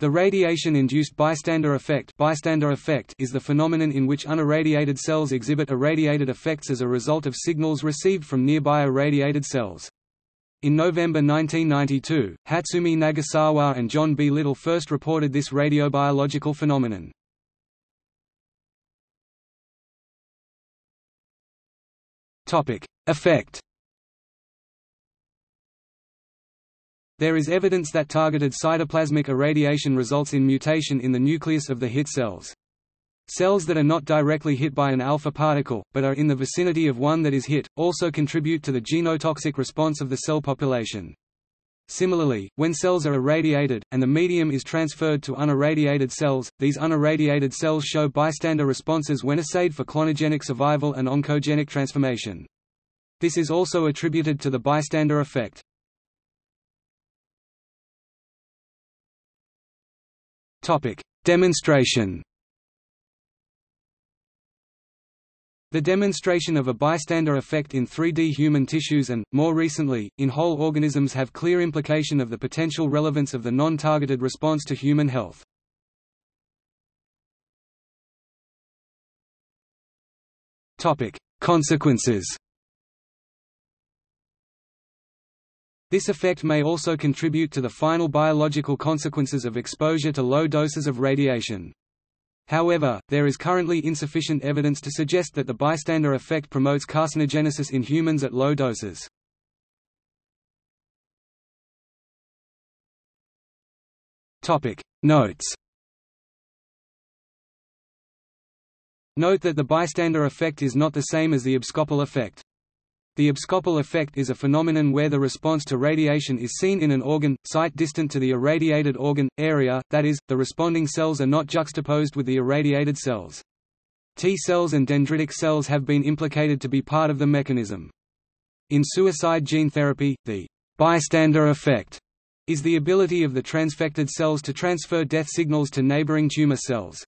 The radiation-induced bystander effect, bystander effect is the phenomenon in which unirradiated cells exhibit irradiated effects as a result of signals received from nearby irradiated cells. In November 1992, Hatsumi Nagasawa and John B. Little first reported this radiobiological phenomenon. Effect There is evidence that targeted cytoplasmic irradiation results in mutation in the nucleus of the hit cells. Cells that are not directly hit by an alpha particle, but are in the vicinity of one that is hit, also contribute to the genotoxic response of the cell population. Similarly, when cells are irradiated, and the medium is transferred to unirradiated cells, these unirradiated cells show bystander responses when assayed for clonogenic survival and oncogenic transformation. This is also attributed to the bystander effect. Topic: Demonstration. The demonstration of a bystander effect in 3D human tissues and, more recently, in whole organisms have clear implication of the potential relevance of the non-targeted response to human health. Consequences This effect may also contribute to the final biological consequences of exposure to low doses of radiation. However, there is currently insufficient evidence to suggest that the bystander effect promotes carcinogenesis in humans at low doses. Notes Note that the bystander effect is not the same as the abscopal effect. The abscopal effect is a phenomenon where the response to radiation is seen in an organ, site distant to the irradiated organ, area, that is, the responding cells are not juxtaposed with the irradiated cells. T cells and dendritic cells have been implicated to be part of the mechanism. In suicide gene therapy, the bystander effect is the ability of the transfected cells to transfer death signals to neighboring tumor cells.